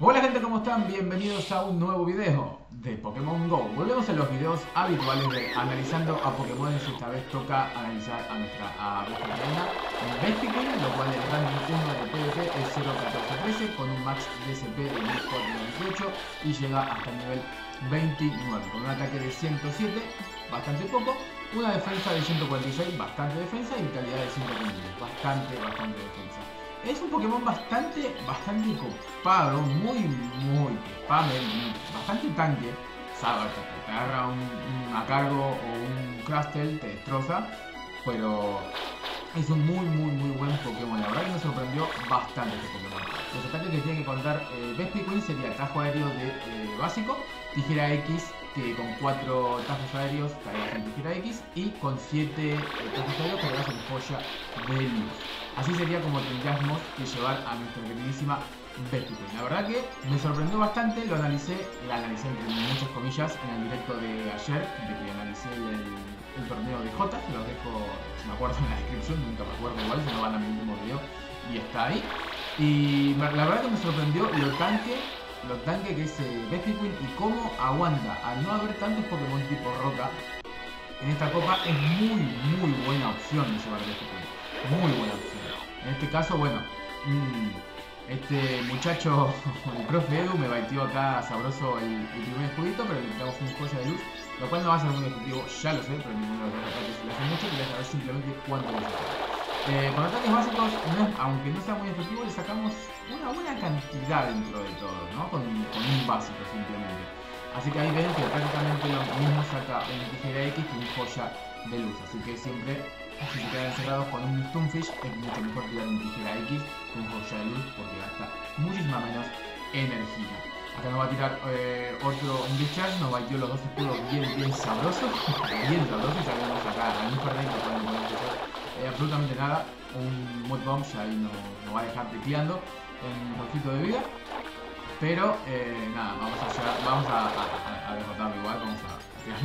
Hola gente, ¿cómo están? Bienvenidos a un nuevo video de Pokémon GO. Volvemos a los videos habituales de analizando a Pokémon esta vez toca analizar a nuestra a nuestra lo cual el ranking 1 del PvP es 0.1413 con un max DSP de 1418 y llega hasta el nivel 29 con un ataque de 107, bastante poco, una defensa de 146, bastante defensa y vitalidad de 115, bastante, bastante defensa. Es un Pokémon bastante, bastante copado, muy, muy copado, bastante tanque. Sabes, te agarra un, un cargo o un Crustle, te destroza, pero es un muy, muy, muy buen Pokémon. La verdad que me sorprendió bastante este Pokémon. Los ataques que tiene que contar eh, Vespiquen sería tajo aéreo de eh, básico, tijera X, que con 4 tajos aéreos cargas en tijera X, y con 7 eh, tajos aéreos cargas en joya de luz. Así sería como tendríamos que llevar a nuestra queridísima Vespiquen. La verdad que me sorprendió bastante, lo analicé, la analicé entre muchas comillas en el directo de ayer, de que analicé el, torneo de J, lo dejo, si me acuerdo en la descripción, nunca me acuerdo igual, si no van a mi último video y está ahí. Y la verdad que me sorprendió lo tanque, lo tanque que es eh, y cómo aguanta, al no haber tantos Pokémon tipo roca en esta copa, es muy, muy buena opción de llevar Vespiquen. Muy buena opción. En este caso, bueno, mmm, este muchacho, el profe Edu, me baitió acá sabroso el, primer escudito, pero le quitamos un joya de luz, lo cual no va a ser muy efectivo, ya lo sé, pero ninguno de los ataques le hace mucho, quería saber simplemente cuánto le. Eh, con ataques básicos, aunque no sea muy efectivo, le sacamos una buena cantidad dentro de todo, ¿no? Con, con un básico simplemente. Así que ahí ven que prácticamente lo mismo saca un tijera X que un joya de luz. Así que siempre, si se quedan encerrados con un Stunfish, es mucho mejor tirar un tijera X que un de luz porque gasta muchísima menos energía. Acá nos va a tirar eh, otro un discharge, nos va a tirar los dos escudos bien, bien sabrosos, bien sabrosos, ya vemos acá a un Fernet que pueden poner eh, absolutamente nada, un Mud Bomb ya ahí nos, nos va a dejar teteando en un poquito de vida. Pero eh, nada, vamos a, vamos a, a, a, derrotarlo igual, vamos a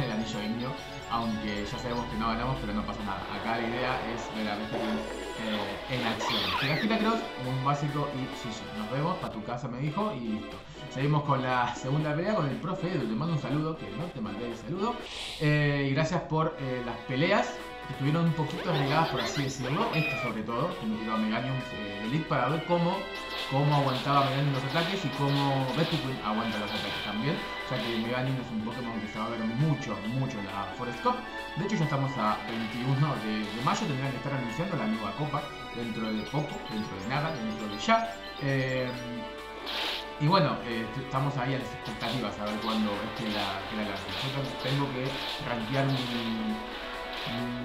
el anillo indio, aunque ya sabemos que no ganamos, pero no pasa nada. Acá la idea es ver a Vespiquen eh, en acción. Tirajita Cross, un básico y sí, nos vemos, para tu casa me dijo y listo. Seguimos con la segunda pelea con el profe Edu, te mando un saludo, que no te mandé el saludo. Eh, y gracias por eh, las peleas, que estuvieron un poquito regadas por así decirlo, esta sobre todo, que me tiró a Meganium eh, Elite para ver cómo cómo aguantaba Meganium los ataques y cómo Vespiquen aguanta los ataques también, ya que Meganium es un Pokémon que se va a ver mucho, mucho en la Forest Cup. De hecho ya estamos a 21 de, mayo, tendrán que estar anunciando la nueva copa dentro de poco, dentro de nada, dentro de ya. Eh, y bueno, eh, estamos ahí a las expectativas a ver cuándo es que la, que tengo que rankear mi,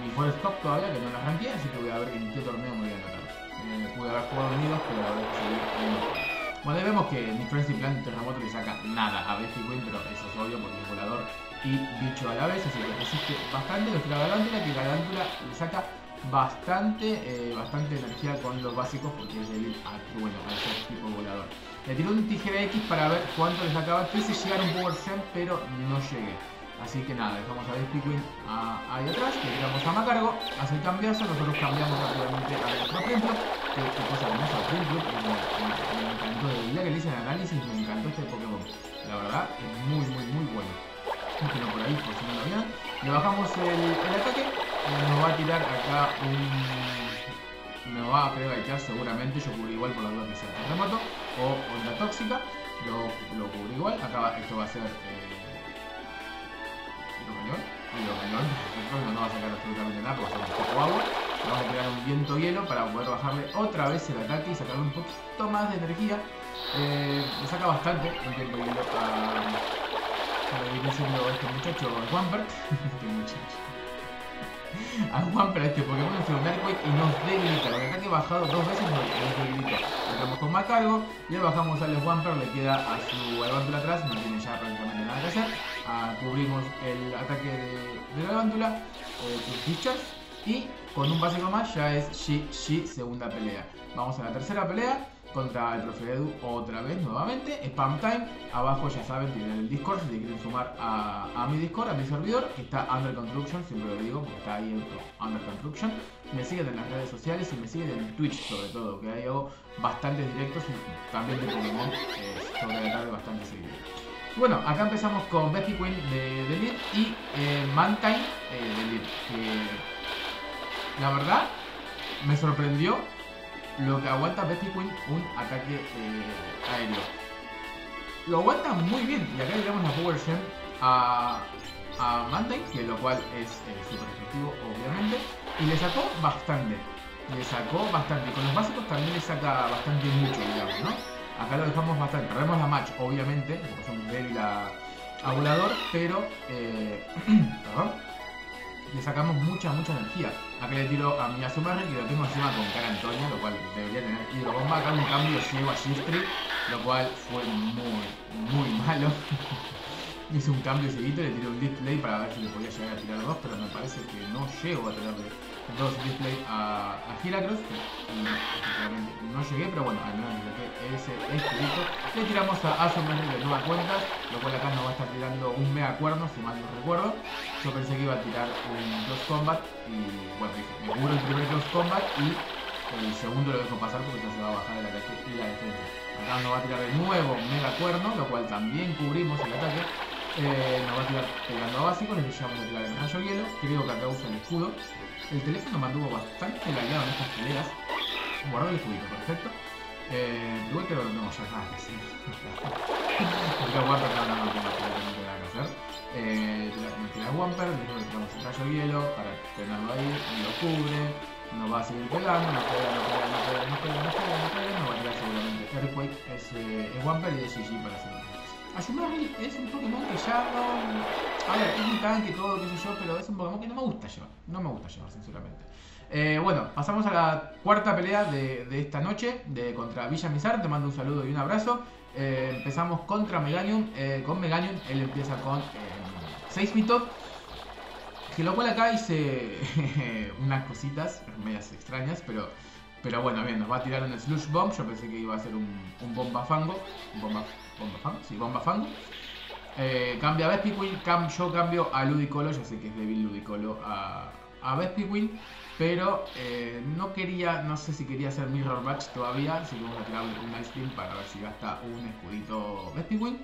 mi Forest Cup todavía, que no la rankeé, así que voy a ver en qué torneo me voy a anotar eh, pude haber jugado unidos, pero la verdad que seguir en Bueno, ahí vemos que ni Frenzy Plan Terremoto le saca nada a Vespiquen, pero eso es obvio porque es volador y bicho a la vez, así que resiste bastante nuestra Galántula, que Galántula le saca bastante, eh, bastante energía con los básicos porque es débil bueno, a ser tipo volador. Le tiró un tijera X para ver cuánto le sacaba, quise llegar un Power Zen, pero no llegué. Así que nada, dejamos a Vespiquen ahí atrás, le tiramos a Macargo, hace el cambiazo, nosotros cambiamos rápidamente a nuestro Primplup, que qué cosa hermosa Primplup, me, me, me encantó, el día que le hice el análisis me encantó este Pokémon, la verdad es muy muy muy bueno. Déjenlo por ahí por si no lo vieron. Le bajamos el, el ataque, nos va a tirar acá un... Nos va a baitear seguramente, yo cubrí igual por las dudas que sea terremoto o onda tóxica, lo, lo cubrí igual, acá va, esto va a ser... Eh, cañón y cañones no, va a sacar absolutamente nada porque hacer un poco agua vamos a tirar un viento hielo para poder bajarle otra vez el ataque y sacarle un poquito más de energía. Eh, le saca bastante un viento hielo a, a lo que viene siendo este muchacho Wamper este muchacho. A este Pokémon es un Earthquake y nos debilita. Con el ataque bajado dos veces nos, debilita. Entramos con Macargo le bajamos al Wamper le queda a su Alvántula atrás no tiene ya prácticamente nada que hacer. Uh, cubrimos el ataque de, de la glándula, eh, Features, y con un básico más ya es Shi segunda pelea. Vamos a la tercera pelea contra el profe Edu otra vez nuevamente. Spam Time, abajo ya saben, tienen el Discord si quieren sumar a, mi Discord, a mi servidor, que está Under Construction, siempre lo digo porque está ahí Under Construction. Me siguen en las redes sociales y me siguen en Twitch sobre todo, que ahí hago bastantes directos también de Pokémon eh, sobre Bueno, acá empezamos con Becky Queen de, de Lead y eh, Mantine eh, de Lead. Que la verdad me sorprendió lo que aguanta Becky Queen un ataque eh, aéreo. Lo aguanta muy bien. Y acá le damos la Power Gem a, a que lo cual es eh, súper efectivo, obviamente. Y le sacó bastante. Le sacó bastante. Con los básicos también le saca bastante mucho, digamos, ¿no? Acá lo dejamos bastante. Perdemos la match, obviamente, porque son débil a, a volador, pero. Eh, perdón. Le sacamos mucha, mucha energía. Acá le tiro a mi Azumare, que lo tengo encima con cara Antonia, lo cual debería tener hidrobomba. Acá un cambio ciego a Shiftry, lo cual fue muy, muy malo. Hice un cambio seguido, le tiré un display para ver si le podía llegar a tirar dos, pero me parece que no llego a tirarle dos display a, a. Y efectivamente no llegué, pero bueno, al menos desbloqueé ese escudito. Le tiramos a Azumare de nuevas cuentas, lo cual acá nos va a estar tirando un mega cuerno, si mal no recuerdo. Yo pensé que iba a tirar un Cross Combat y bueno, dije, me cubro el primer Cross Combat y el segundo lo dejo pasar porque ya se va a bajar el ataque y la defensa. Acá nos va a tirar de nuevo mega cuerno, lo cual también cubrimos el ataque. Eh, nos va a tirar pegando básico, le llevamos a tirar el rayo hielo, creo que acá usa el escudo. El teléfono mantuvo bastante lagueado en estas peleas. Guardó el escudito, perfecto. Eh, igual que lo no, ya que. Porque guardo acá no, no, no, no tengo nada que hacer. Eh, me tira Wamper, después tiramos el rayo hielo para tenerlo ahí, lo cubre, nos va a seguir pegando, no pega, no pega, no pega, no pega, no pega, no nos va a tirar seguramente Earthquake, es, eh, es Wamper y es GG para hacer Azumarill es un Pokémon que ya no... A ver, es un tanque y todo, qué sé yo, pero es un Pokémon que no me gusta llevar. No me gusta llevar, sinceramente. Eh, bueno, pasamos a la cuarta pelea de, de esta noche, de contra Villa Mizar. Te mando un saludo y un abrazo. Eh, empezamos contra Meganium. Eh, con Meganium, él empieza con 6 mitos. Que lo cual acá hice unas cositas medias extrañas, pero pero bueno, bien, nos va a tirar un Slush Bomb. Yo pensé que iba a ser un, Bomba Fango. Bomba, bomba Fango, sí, Bomba Fango. Eh, cambia a Vespiquen, cam, yo cambio a Ludicolo. Yo sé que es débil Ludicolo a, a Vespiquen. Pero eh, no quería, no sé si quería hacer Mirror Match todavía. Así que vamos a tirar un Ice Beam para ver si gasta un escudito Vespiquen.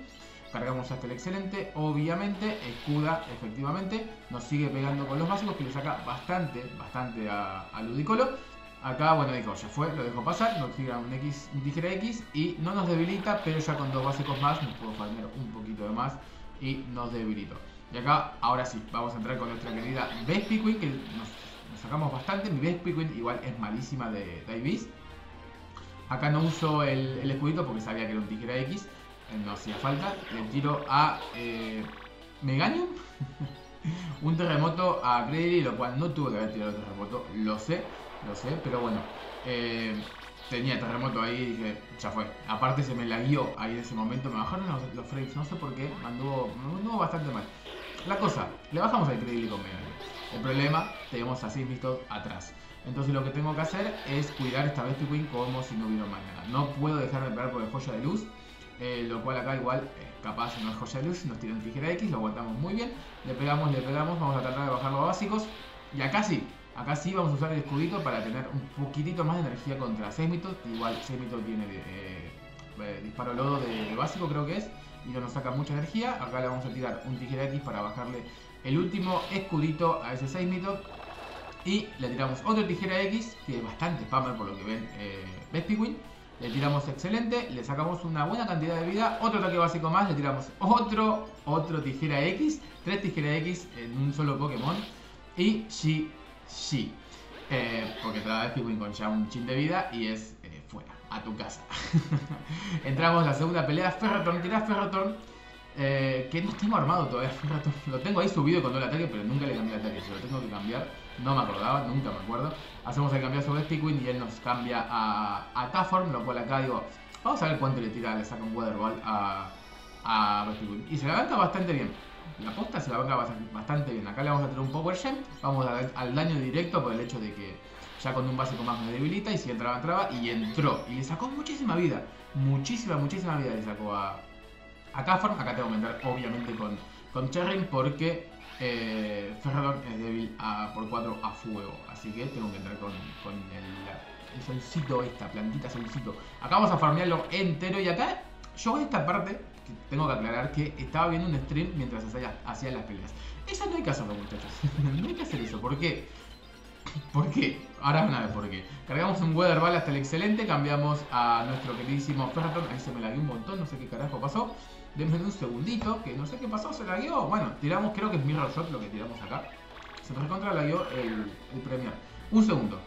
Cargamos hasta el excelente, obviamente, escuda, efectivamente, nos sigue pegando con los básicos que le saca bastante, bastante a, a Ludicolo. Acá, bueno, dijo, ya fue, lo dejo pasar, nos tira un X, un tijera X y no nos debilita, pero ya con dos básicos más nos puedo farmear un poquito de más y nos debilito. Y acá, ahora sí, vamos a entrar con nuestra querida Vespiquen, que nos, nos, sacamos bastante. Mi Vespiquen igual es malísima de, de Ibis. Acá no uso el, el, escudito porque sabía que era un tijera X, eh, no hacía falta. Le tiro a eh, Meganium. un terremoto a Credit, lo cual no tuvo que haber tirado el terremoto, lo sé lo sé, pero bueno. Eh, tenía terremoto ahí y dije, ya fue. Aparte se me la guió ahí en ese momento, me bajaron los, frames, no sé por qué, me anduvo, anduvo bastante mal. La cosa, le bajamos crédito con Mega El problema, tenemos a 6 vistos atrás. Entonces lo que tengo que hacer es cuidar esta Bestie Queen como si no hubiera mañana. No puedo dejar de pegar por el joya de luz. Eh, lo cual acá igual, eh, capaz no es joya de luz, nos tiran tijera X, lo aguantamos muy bien. Le pegamos, le pegamos, vamos a tratar de bajarlo a básicos. Y acá sí, Acá sí vamos a usar el escudito para tener un poquitito más de energía contra Seismito. Igual Seismito tiene eh, eh, disparo lodo de, básico creo que es. Y no nos saca mucha energía. Acá le vamos a tirar un tijera X para bajarle el último escudito a ese Seismito. Y le tiramos otro tijera X, que es bastante spammer por lo que ven eh, Vespiquen. Le tiramos excelente, le sacamos una buena cantidad de vida, otro ataque básico más, le tiramos otro, otro tijera X, tres tijera X en un solo Pokémon. Y sí sí. Eh, porque te da Win con ya un chin de vida y es eh, fuera, a tu casa. Entramos en la segunda pelea. Ferroton, tirás Ferroton. Eh, que no tengo armado todavía Ferroton. Lo tengo ahí subido con todo el ataque, pero nunca le cambié el ataque. Si lo tengo que cambiar, no me acordaba, nunca me acuerdo. Hacemos el cambio sobre Win y él nos cambia a, a lo cual acá digo, vamos a ver cuánto le tira, le saca un Weather Ball a, a Win. Y se levanta bastante bien la posta se la banca bastante bien. Acá le vamos a tener un Power Gem. Vamos a al daño directo por el hecho de que ya con un básico más me debilita. Y si entraba, entraba. Y entró. Y le sacó muchísima vida. Muchísima, muchísima vida le sacó a, a Acá tengo que entrar obviamente con, con Cherrin porque eh, Ferrador es débil a, por 4 a fuego. Así que tengo que entrar con, con el, el solcito, esta plantita solcito. Acá vamos a farmearlo entero y acá yo esta parte, tengo que aclarar que estaba viendo un stream mientras hacía, las peleas. Eso no hay que hacerlo, muchachos. no hay que hacer eso. ¿Por qué? ¿Por qué? Ahora van a ver por qué. Cargamos un Weather Ball hasta el excelente, cambiamos a nuestro queridísimo Ferraton. Ahí se me lagueó un montón, no sé qué carajo pasó. Denme un segundito, que no sé qué pasó, se lagueó. Bueno, tiramos, creo que es Mirror Shot lo que tiramos acá. Se nos recontra lagueó el, el Premier. Un segundo.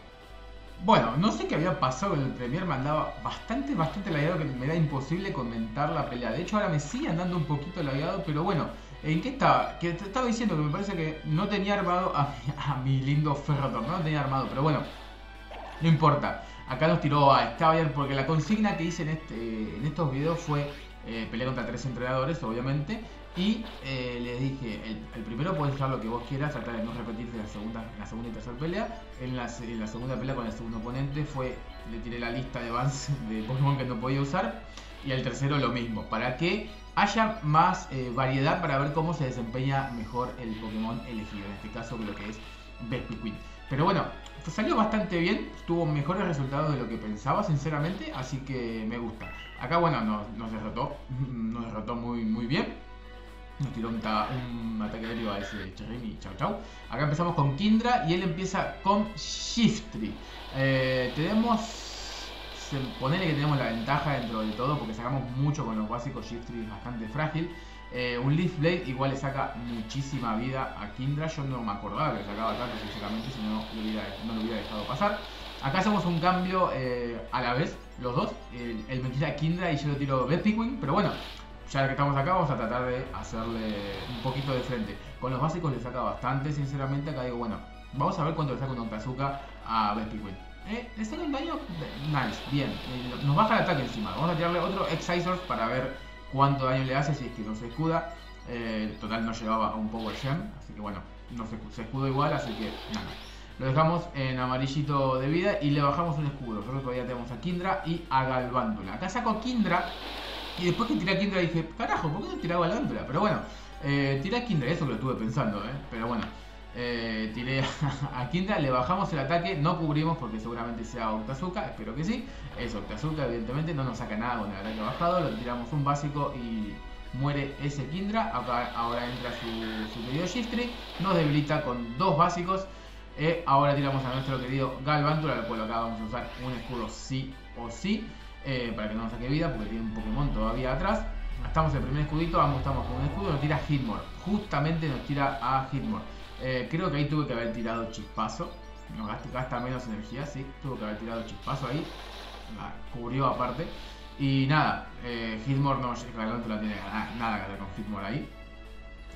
Bueno, no sé qué había pasado en el Premier, me andaba bastante, bastante lagueado que me da imposible comentar la pelea. De hecho, ahora me sigue andando un poquito lagueado, pero bueno, ¿en qué estaba? Que te estaba diciendo que me parece que no tenía armado a, mi lindo Ferrotor, no tenía armado, pero bueno, no importa. Acá nos tiró a bien porque la consigna que hice en, este, en estos videos fue eh, pelear contra tres entrenadores, obviamente, y eh, les dije, el, primero puedes usar lo que vos quieras, tratar de no repetirte la segunda, la segunda y tercera pelea. En la, segunda pelea con el segundo oponente fue, le tiré la lista de bans de Pokémon que no podía usar. Y el tercero lo mismo, para que haya más eh, variedad para ver cómo se desempeña mejor el Pokémon elegido. En este caso lo que es Vespiquen. Pero bueno, salió bastante bien, tuvo mejores resultados de lo que pensaba, sinceramente, así que me gusta. Acá, bueno, nos, nos derrotó, nos derrotó muy, muy bien nos tiró un, ataque aéreo a ese Cherrim y chau chau. Acá empezamos con Kindra y él empieza con Shiftry. Eh, tenemos. Ponele que tenemos la ventaja dentro de todo porque sacamos mucho con los básicos. Shiftry es bastante frágil. Eh, un Leaf Blade igual le saca muchísima vida a Kindra. Yo no me acordaba que le sacaba tanto, sinceramente, si no, no lo hubiera dejado pasar. Acá hacemos un cambio eh, a la vez, los dos. Él, me tira Kindra y yo lo tiro Wing, pero bueno, ya que estamos acá vamos a tratar de hacerle un poquito de frente. Con los básicos le saca bastante, sinceramente. Acá digo, bueno, vamos a ver cuánto le saca un Octazuka a Vespiquen. Eh, le saca un daño nice, bien. Eh, nos baja el ataque encima. Vamos a tirarle otro Excisors para ver cuánto daño le hace si es que no se escuda. Eh, total no llevaba a un Power Gem, así que bueno, no se, escuda igual, así que nada. Lo dejamos en amarillito de vida y le bajamos un escudo. Nosotros todavía tenemos a Kindra y a Galvándula. Acá saco Kindra y después que tiré a Kindra dije, carajo, ¿por qué no tiraba Lámpara? Pero bueno, eh, tiré a Kindra, eso lo estuve pensando, ¿eh? Pero bueno, eh, tiré a, Kindra, le bajamos el ataque, no cubrimos porque seguramente sea Octazuka, espero que sí. Es Octazuka, evidentemente, no nos saca nada con el ataque bajado, lo tiramos un básico y muere ese Kindra. Acá ahora entra su, su querido Shiftry, nos debilita con dos básicos. Eh, ahora tiramos a nuestro querido Galvantura, al cual acá vamos a usar un escudo sí o sí. Eh, para que no nos saque vida, porque tiene un Pokémon todavía atrás. Estamos en el primer escudito, ambos estamos con un escudo, nos tira Hitmore. Justamente nos tira a Hitmore. Eh, creo que ahí tuve que haber tirado chispazo. Nos gasta, menos energía, sí. Tuve que haber tirado chispazo ahí. cubrió aparte. Y nada, eh, Hitmore no, claramente no tiene nada, nada que hacer con Hitmore ahí.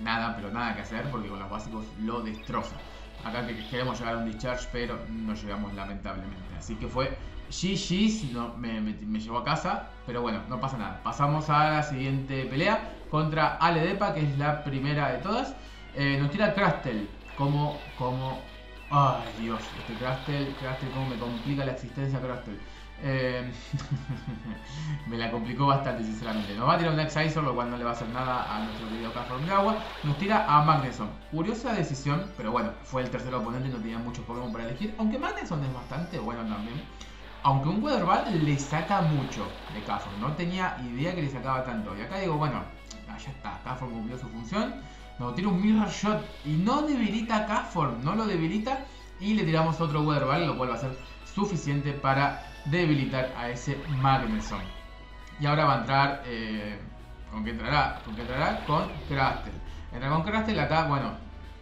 Nada, pero nada que hacer porque con los básicos lo destroza. Acá que queremos llegar a un discharge, pero no llegamos lamentablemente. Así que fue GG, no, me, me, llevó a casa, pero bueno, no pasa nada. Pasamos a la siguiente pelea contra Aledepa, que es la primera de todas. Eh, nos tira Crastel, como, como... Ay Dios, este Crastel, Crastel, como me complica la existencia Crastel. Eh, me la complicó bastante, sinceramente. Nos va a tirar un Excisor, lo cual no le va a hacer nada a nuestro querido Agua. Nos tira a Magneson. Curiosa decisión, pero bueno, fue el tercer oponente y no tenía muchos Pokémon para elegir. Aunque Magneson es bastante bueno también. Aunque un Weatherball le saca mucho de Cafor, no tenía idea que le sacaba tanto. Y acá digo, bueno, ah, ya está, Cafor cumplió su función. Nos tira un Mirror Shot y no debilita a Cafor, no lo debilita. Y le tiramos otro Weatherball, lo cual va a ser suficiente para debilitar a ese Magneson. Y ahora va a entrar, eh, ¿con qué entrará? ¿Con qué entrará? Con Crastel. Entra con Crastel, acá, bueno,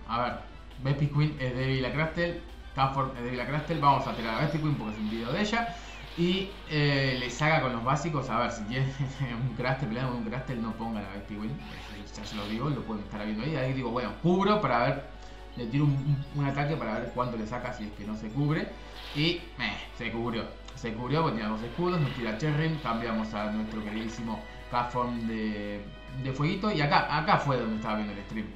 a ver, Bepi Queen es débil a Crastel, Cafford de la Crastel, vamos a tirar a Queen porque es un video de ella. Y eh, le saca con los básicos, a ver, si tiene un Crastel, un Crastel, no ponga la Queen, ya se lo digo, lo pueden estar viendo ahí. Ahí digo, bueno, cubro para ver, le tiro un, ataque para ver cuánto le saca si es que no se cubre. Y se cubrió, se cubrió porque tenía dos escudos, nos tira Cherrim, cambiamos a nuestro queridísimo Caform de, de fueguito. Y acá, acá fue donde estaba viendo el stream.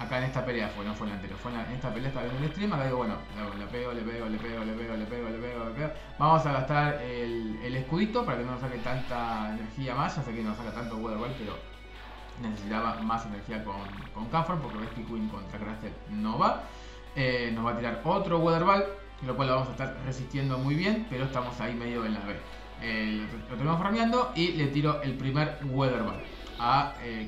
Acá en esta pelea fue, no fue en la anterior. Fue en, esta pelea, estaba el stream. Acá digo, bueno, le pego, le pego, le pego, le pego, le pego, le pego, le pego. Vamos a gastar el, escudito para que no nos saque tanta energía más. Ya sé que no saca tanto Weather Ball, pero necesitaba más energía con, con porque Rescue Queen contra Crastel no va. Eh, nos va a tirar otro Weather Ball, lo cual lo vamos a estar resistiendo muy bien, pero estamos ahí medio en la B. Eh, lo, tenemos farmeando y le tiro el primer Weather Ball a eh,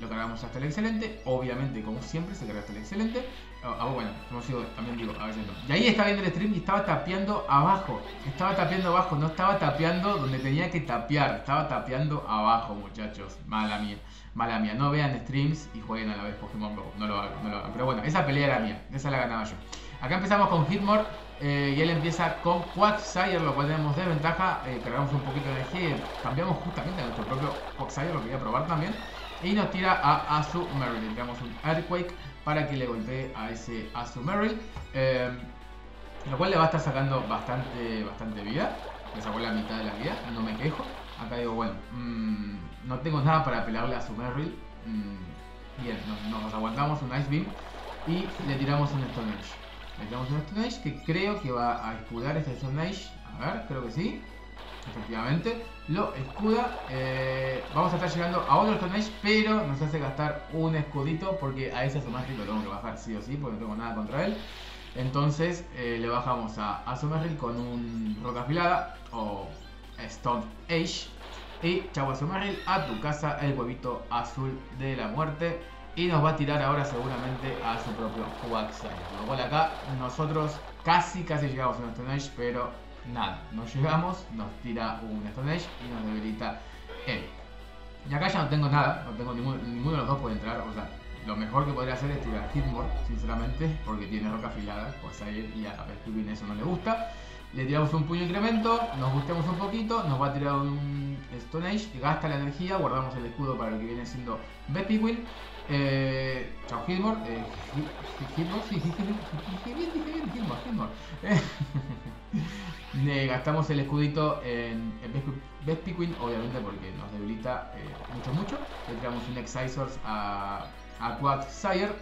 Lo cargamos hasta el excelente. Obviamente, como siempre, se carga hasta el excelente. Ah, ah, bueno, como sigo, también digo, a veces no. Y ahí estaba viendo el stream y estaba tapeando abajo. Estaba tapeando abajo, no estaba tapeando donde tenía que tapear. Estaba tapeando abajo, muchachos. Mala mía. Mala mía. No vean streams y jueguen a la vez Pokémon Go. No lo hagan, no lo hagan. Pero bueno, esa pelea era mía. Esa la ganaba yo. Acá empezamos con Hitmore. Eh, y él empieza con Quagsire, lo cual tenemos de ventaja. Eh, cargamos un poquito de energía cambiamos justamente a nuestro propio Quagsire, lo quería probar también. Y nos tira a Azu Merrill. Le tiramos un Earthquake para que le golpee a ese Azu Merrill. Eh, lo cual le va a estar sacando bastante, bastante vida. Le sacó la mitad de la vida, no me quejo. Acá digo, bueno, mmm, no tengo nada para pelarle a su Merrill. Mmm, bien, nos, nos, aguantamos un Ice Beam y le tiramos un Stone Age. Le tiramos un Stone Age que creo que va a escudar este Stone Age. A ver, creo que sí. Efectivamente, lo escuda. Eh, vamos a estar llegando a otro Stone Age, pero nos hace gastar un escudito porque a ese Sumergil lo tengo que bajar sí o sí, porque no tengo nada contra él. Entonces eh, le bajamos a, a con un roca afilada o Stone Age. Y chau a Sumergil, a tu casa el huevito azul de la muerte. Y nos va a tirar ahora seguramente a su propio Quagsire. Lo cual acá nosotros casi casi llegamos a un Stone Age, pero nada, no llegamos, nos tira un Stone Age y nos debilita él. Y acá ya no tengo nada, no tengo ninguno, ninguno de los dos puede entrar, o sea, lo mejor que podría hacer es tirar Hitmore, sinceramente, porque tiene roca afilada, pues ahí y a Pesquivin eso no le gusta. Le tiramos un puño incremento, nos gustemos un poquito, nos va a tirar un Stone Age, gasta la energía, guardamos el escudo para el que viene siendo Bespiwin. Eh, chao Hitmore, eh, Hitmore, sí, dije bien, dije bien, Hitmore, Hitmore. Eh, gastamos el escudito en, en obviamente porque nos debilita eh, mucho, mucho. Le tiramos un Excisors a a Quagsire,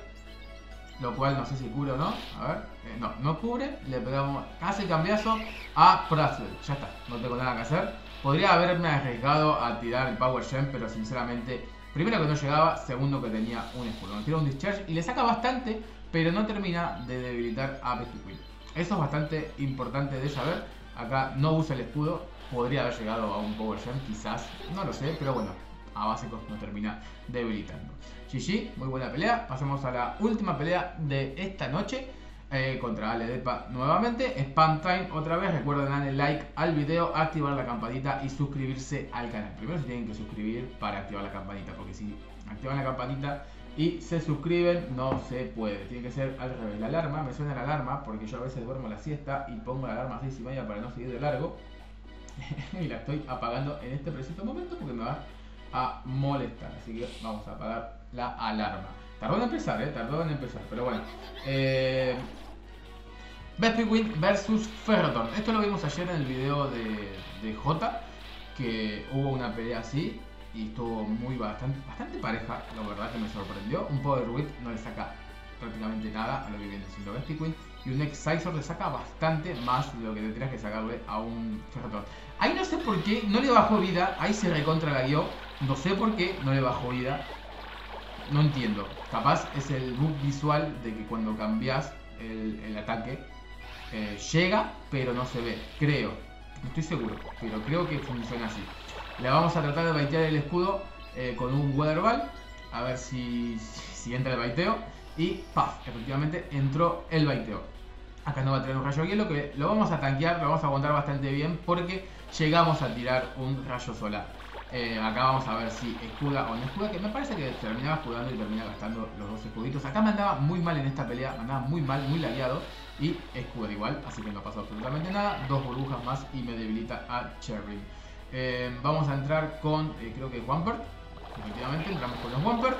lo cual no sé si cubre o no. A ver, eh, no, no cubre. Le pegamos casi cambiazo a Praxel. Ya está, no tengo nada que hacer. Podría haberme arriesgado a tirar el Power Gem, pero sinceramente, primero que no llegaba, segundo que tenía un escudo. Tira un Discharge y le saca bastante, pero no termina de debilitar a Quill. Eso es bastante importante de saber. Acá no usa el escudo, podría haber llegado a un Power Gem, quizás, no lo sé, pero bueno, a básicos no termina debilitando. GG, muy buena pelea. Pasamos a la última pelea de esta noche. Eh, contra Ale Depa nuevamente. Spam time otra vez. Recuerden darle like al video, activar la campanita y suscribirse al canal. Primero se tienen que suscribir para activar la campanita, porque si activan la campanita y se suscriben, no se puede. Tiene que ser al revés. La alarma, me suena la alarma, porque yo a veces duermo la siesta y pongo la alarma a 6 y media para no seguir de largo. y la estoy apagando en este preciso momento porque me va a molestar. Así que vamos a apagar la alarma. Tardó en empezar, eh, tardó en empezar, pero bueno. Eh, Win versus Ferroton. Esto lo vimos ayer en el video de, de J, que hubo una pelea así y estuvo muy bastante, bastante pareja, la verdad que me sorprendió. Un Power Whip no le saca prácticamente nada a lo que viene siendo Win y un Excisor le saca bastante más de lo que tendrías que sacarle a un Ferroton. Ahí no sé por qué, no le bajó vida, ahí se recontra la guió, no sé por qué no le bajó vida, no entiendo. Capaz es el bug visual de que cuando cambias el, ataque eh, llega, pero no se ve. Creo, no estoy seguro, pero creo que funciona así. Le vamos a tratar de baitear el escudo eh, con un Weather Ball, a ver si, si entra el baiteo. Y ¡paf! Efectivamente entró el baiteo. Acá no va a tener un rayo hielo que lo vamos a tanquear, lo vamos a aguantar bastante bien porque llegamos a tirar un rayo solar. Eh, acá vamos a ver si escuda o no escuda, que me parece que terminaba escudando y termina gastando los dos escuditos. Acá me andaba muy mal en esta pelea, me andaba muy mal, muy lagueado y escuda igual, así que no pasó absolutamente nada. Dos burbujas más y me debilita a Cherry. Eh, vamos a entrar con, eh, creo que Wampert. Efectivamente, entramos con los Wampert.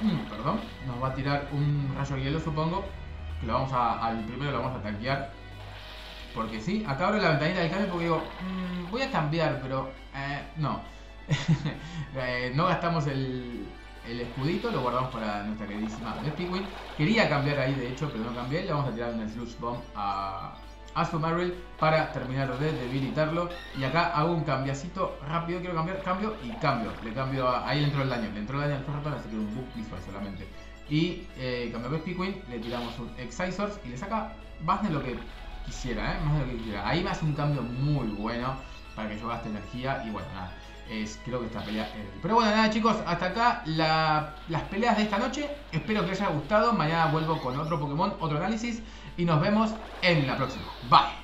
Mm, perdón, nos va a tirar un rayo hielo supongo. Que lo vamos a, al primero lo vamos a tanquear porque sí, acá abro la ventanita del cambio porque digo, mmm, voy a cambiar, pero eh, no. eh, no gastamos el, escudito, lo guardamos para nuestra queridísima Win. Quería cambiar ahí de hecho, pero no cambié. Le vamos a tirar una Slush Bomb a, a Sumaril para terminar de debilitarlo. Y acá hago un cambiacito rápido, quiero cambiar, cambio y cambio. Le cambio a, ahí le entró el daño, le entró el daño al Ferroton, así que un bug visual solamente. Y eh, a Win, le tiramos un Excisors y le saca más de lo que quisiera, ¿eh? Más de lo que quisiera. Ahí me hace un cambio muy bueno para que yo gaste energía y bueno, nada. Es, creo que esta pelea Pero bueno, nada chicos, hasta acá las peleas de esta noche. Espero que les haya gustado. Mañana vuelvo con otro Pokémon, otro análisis. Y nos vemos en la próxima. Bye.